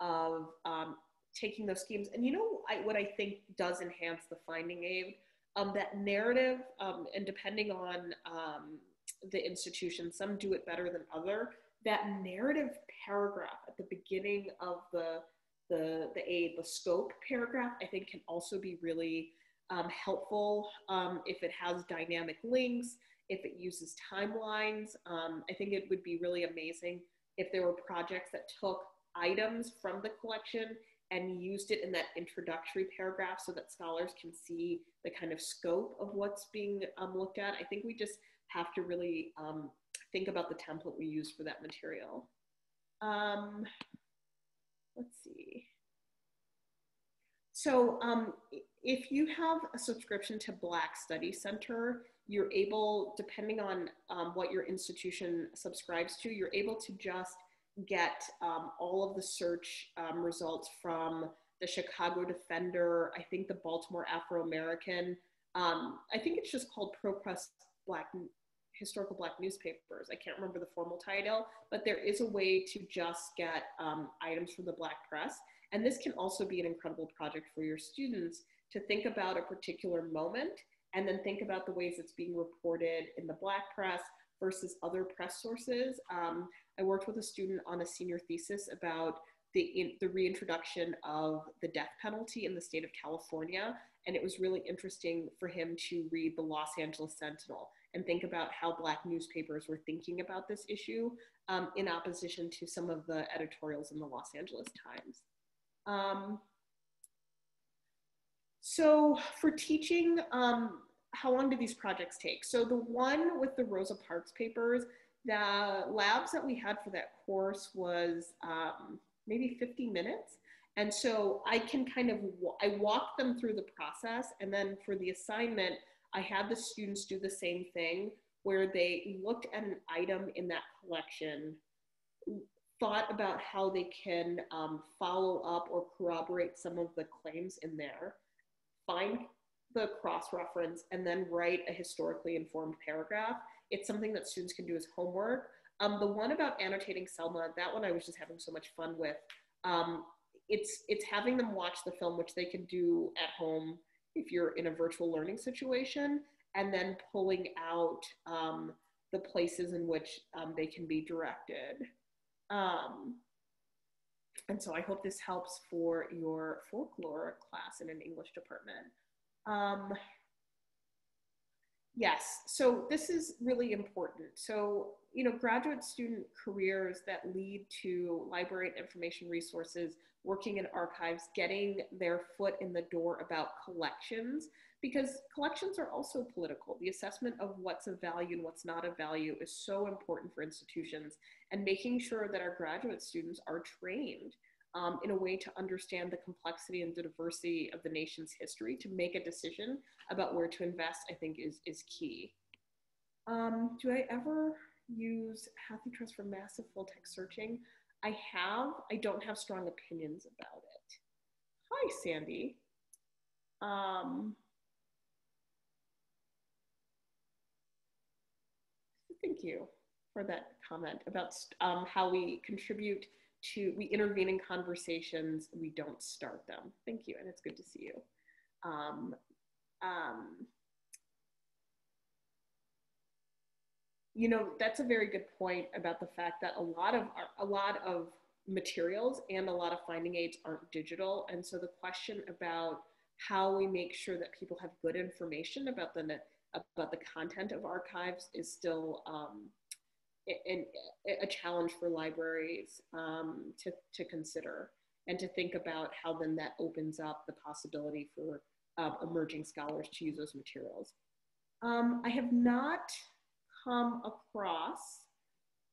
of um, taking those schemes. And you know I, what I think does enhance the finding aid? Um, that narrative, um, and depending on um, the institution, some do it better than other. That narrative paragraph at the beginning of the the the aid, the scope paragraph, I think can also be really um, helpful um, if it has dynamic links, if it uses timelines. Um, I think it would be really amazing if there were projects that took items from the collection and used it in that introductory paragraph so that scholars can see the kind of scope of what's being um, looked at. I think we just have to really um, think about the template we use for that material. Let's see. So um, if you have a subscription to Black Studies Center, you're able, depending on um, what your institution subscribes to, you're able to just get um, all of the search um, results from the Chicago Defender, I think the Baltimore Afro American. Um, I think it's just called ProQuest Black Historical Black Newspapers. I can't remember the formal title, but there is a way to just get um, items from the Black press. And this can also be an incredible project for your students to think about a particular moment and then think about the ways it's being reported in the Black press versus other press sources. Um, I worked with a student on a senior thesis about the, in, the reintroduction of the death penalty in the state of California. And it was really interesting for him to read the Los Angeles Sentinel and think about how Black newspapers were thinking about this issue um, in opposition to some of the editorials in the Los Angeles Times. Um, so for teaching, um, how long do these projects take? So the one with the Rosa Parks papers, the labs that we had for that course was um, maybe 50 minutes. And so I can kind of, I walk them through the process. And then for the assignment, I had the students do the same thing where they looked at an item in that collection, thought about how they can um, follow up or corroborate some of the claims in there, find the cross-reference and then write a historically informed paragraph. It's something that students can do as homework. Um, the one about annotating Selma, that one I was just having so much fun with. Um, it's, it's having them watch the film, which they can do at home if you're in a virtual learning situation, and then pulling out um, the places in which um, they can be directed. Um, and so I hope this helps for your folklore class in an English department. Um, yes, so this is really important. So, you know, graduate student careers that lead to library and information resources, working in archives, getting their foot in the door about collections, because collections are also political. The assessment of what's of value and what's not of value is so important for institutions, and making sure that our graduate students are trained um, in a way to understand the complexity and the diversity of the nation's history to make a decision about where to invest, I think is, is key. Um, do I ever use HathiTrust for massive full text searching? I have, I don't have strong opinions about it. Hi, Sandy. Um, thank you for that comment about um, how we contribute to, we intervene in conversations, we don't start them. Thank you, and it's good to see you. Um, um, you know, that's a very good point about the fact that a lot of a lot of materials and a lot of finding aids aren't digital, and so the question about how we make sure that people have good information about the about the content of archives is still um, an, a challenge for libraries um, to, to consider and to think about how then that opens up the possibility for uh, emerging scholars to use those materials. Um, I have not come across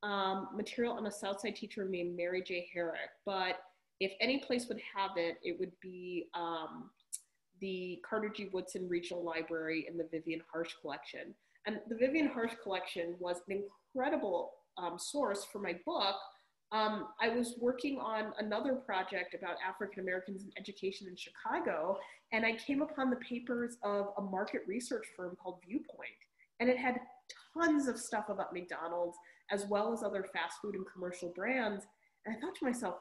um, material on a Southside teacher named Mary J. Herrick, but if any place would have it, it would be um, the Carter G. Woodson Regional Library in the Vivian Harsh Collection. And the Vivian Harsh Collection was an incredible um, source for my book, um, I was working on another project about African Americans in education in Chicago, and I came upon the papers of a market research firm called Viewpoint. And it had tons of stuff about McDonald's, as well as other fast food and commercial brands. And I thought to myself,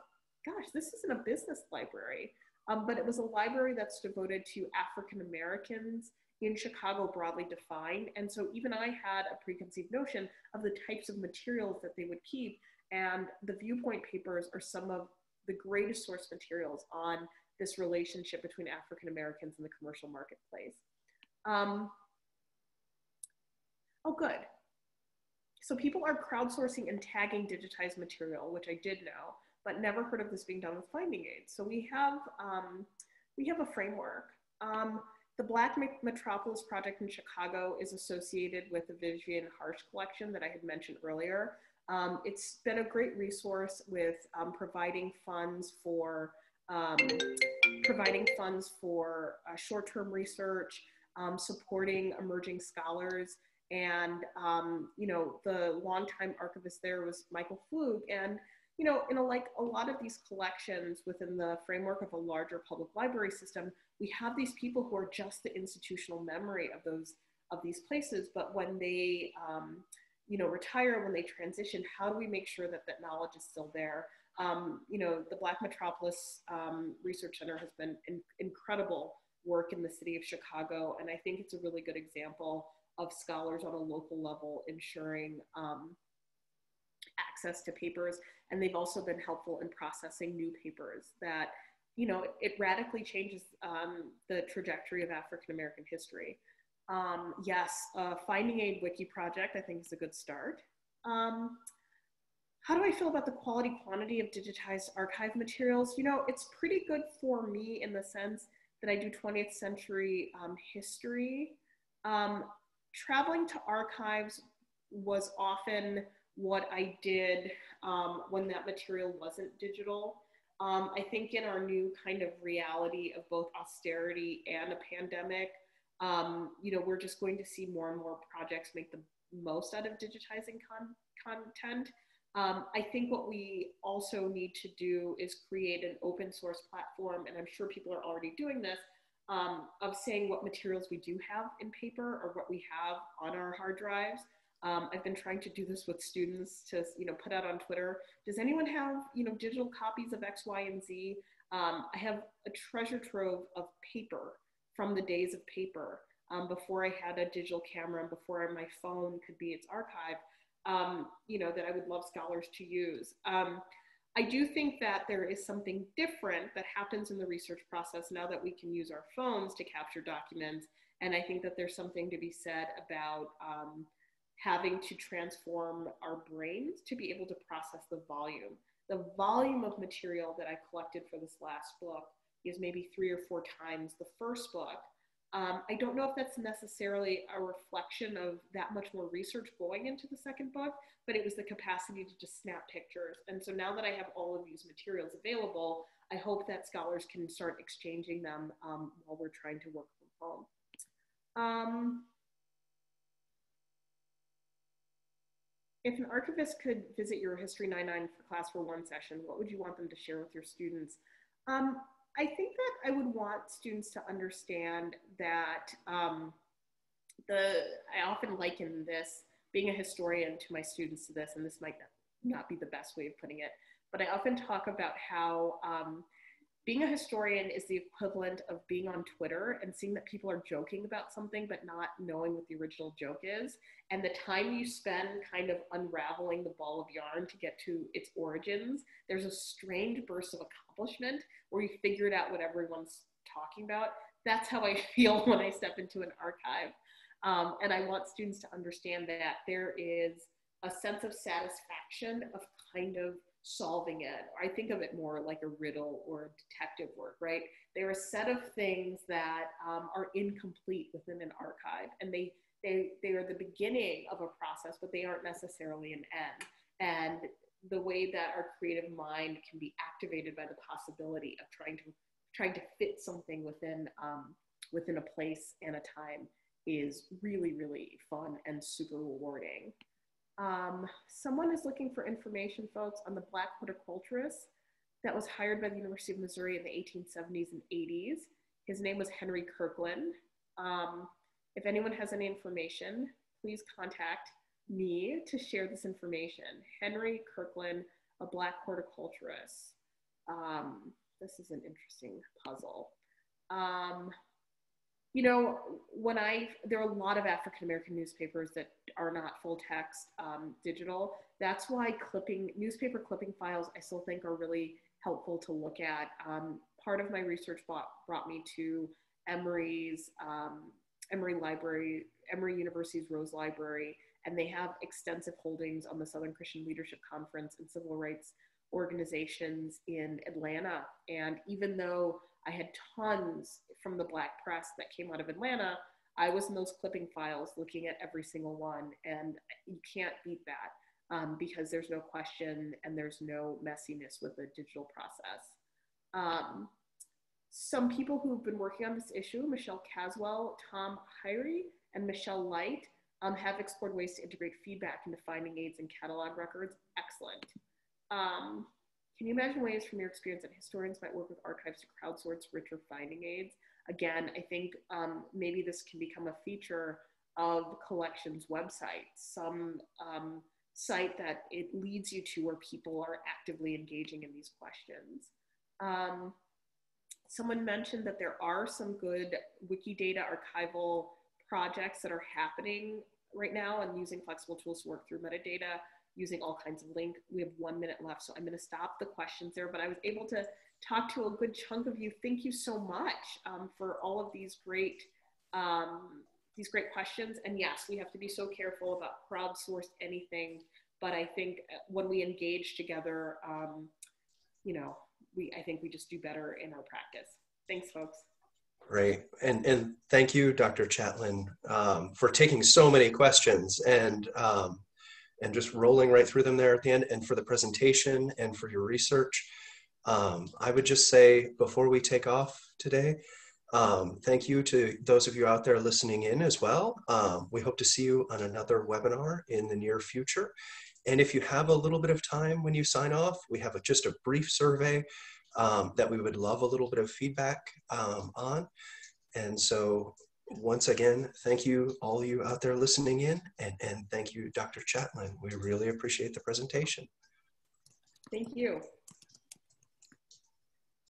gosh, this isn't a business library. Um, but it was a library that's devoted to African Americans in Chicago broadly defined. And so even I had a preconceived notion of the types of materials that they would keep. And the viewpoint papers are some of the greatest source materials on this relationship between African Americans and the commercial marketplace. Um, oh, good. So people are crowdsourcing and tagging digitized material, which I did know, but never heard of this being done with finding aids. So we have, um, we have a framework. Um, the Black Metropolis Project in Chicago is associated with the Vivian Harsh collection that I had mentioned earlier. Um, it's been a great resource with um, providing funds for um, providing funds for uh, short-term research, um, supporting emerging scholars, and um, you know the longtime archivist there was Michael Flug, and you know, in a, like a lot of these collections within the framework of a larger public library system, we have these people who are just the institutional memory of those of these places. But when they, um, you know, retire, when they transition, how do we make sure that that knowledge is still there? Um, you know, the Black Metropolis um, Research Center has been in, incredible work in the city of Chicago, and I think it's a really good example of scholars on a local level ensuring um, access to papers. And they've also been helpful in processing new papers that you know it radically changes um, the trajectory of african american history. Um, yes uh, finding aid wiki project i think is a good start. Um, how do i feel about the quality quantity of digitized archive materials? You know it's pretty good for me in the sense that i do 20th century um, history. Um, traveling to archives was often what I did um, when that material wasn't digital. Um, I think in our new kind of reality of both austerity and a pandemic, um, you know, we're just going to see more and more projects make the most out of digitizing con- content. Um, I think what we also need to do is create an open source platform, and I'm sure people are already doing this, um, of saying what materials we do have in paper or what we have on our hard drives. Um, I've been trying to do this with students to, you know, put out on Twitter. Does anyone have, you know, digital copies of X, Y, and Z? Um, I have a treasure trove of paper from the days of paper um, before I had a digital camera and before my phone could be its archive, um, you know, that I would love scholars to use. I do think that there is something different that happens in the research process now that we can use our phones to capture documents. And I think that there's something to be said about um, having to transform our brains to be able to process the volume. The volume of material that I collected for this last book is maybe three or four times the first book. Um, I don't know if that's necessarily a reflection of that much more research going into the second book, but it was the capacity to just snap pictures. And so now that I have all of these materials available, I hope that scholars can start exchanging them um, while we're trying to work from home. Um, if an archivist could visit your History 99 class for one session, what would you want them to share with your students? Um, I think that I would want students to understand that um, the, I often liken this, being a historian to my students to this, and this might not be the best way of putting it, but I often talk about how um, being a historian is the equivalent of being on Twitter and seeing that people are joking about something but not knowing what the original joke is. And the time you spend kind of unraveling the ball of yarn to get to its origins, there's a strange burst of accomplishment where you figured out what everyone's talking about. That's how I feel when I step into an archive. Um, and I want students to understand that there is a sense of satisfaction of kind of solving it. I think of it more like a riddle or a detective work, right? They're a set of things that um, are incomplete within an archive, and they they they are the beginning of a process, but they aren't necessarily an end. And the way that our creative mind can be activated by the possibility of trying to trying to fit something within um, within a place and a time is really really fun and super rewarding. Um, someone is looking for information, folks, on the Black horticulturist that was hired by the University of Missouri in the 1870s and 80s. His name was Henry Kirkland. Um, if anyone has any information, please contact me to share this information. Henry Kirkland, a Black horticulturist. Um, this is an interesting puzzle. Um, you know, when I, there are a lot of African American newspapers that are not full text um, digital. That's why clipping, newspaper clipping files, I still think are really helpful to look at. Um, part of my research brought, brought me to Emory's, um, Emory Library, Emory University's Rose Library, and they have extensive holdings on the Southern Christian Leadership Conference and civil rights organizations in Atlanta. And even though I had tons from the Black press that came out of Atlanta. I was in those clipping files looking at every single one, and you can't beat that um, because there's no question and there's no messiness with the digital process. Um, some people who've been working on this issue, Michelle Caswell, Tom Hyry, and Michelle Light, um, have explored ways to integrate feedback into finding aids and catalog records. Excellent. Um, can you imagine ways from your experience that historians might work with archives to crowdsource richer finding aids? Again, I think um, maybe this can become a feature of collections websites, some um, site that it leads you to where people are actively engaging in these questions. Um, someone mentioned that there are some good Wikidata archival projects that are happening right now and using flexible tools to work through metadata using all kinds of link. We have one minute left, so I'm going to stop the questions there. But I was able to talk to a good chunk of you. Thank you so much um, for all of these great um, these great questions. And yes, we have to be so careful about crowdsourced anything. But I think uh, when we engage together, um, you know, we I think we just do better in our practice. Thanks, folks. Great. And, and thank you, Dr. Chatelain, um, for taking so many questions. And um, and just rolling right through them there at the end and for the presentation and for your research. Um, I would just say before we take off today, um, thank you to those of you out there listening in as well. Um, we hope to see you on another webinar in the near future. And if you have a little bit of time when you sign off, we have a, just a brief survey um, that we would love a little bit of feedback um, on. And so once again, thank you all you out there listening in and, and thank you, Dr. Chatelain. We really appreciate the presentation. Thank you.